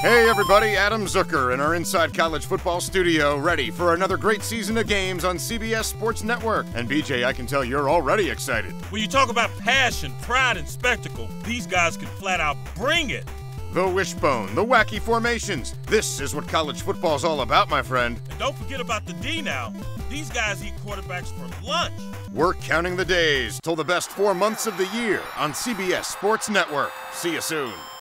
Hey everybody, Adam Zucker in our Inside College Football studio, ready for another great season of games on CBS Sports Network. And BJ, I can tell you're already excited. When you talk about passion, pride, and spectacle, these guys can flat out bring it. The wishbone, the wacky formations. This is what college football's all about, my friend. And don't forget about the D now. These guys eat quarterbacks for lunch. We're counting the days till the best four months of the year on CBS Sports Network. See you soon.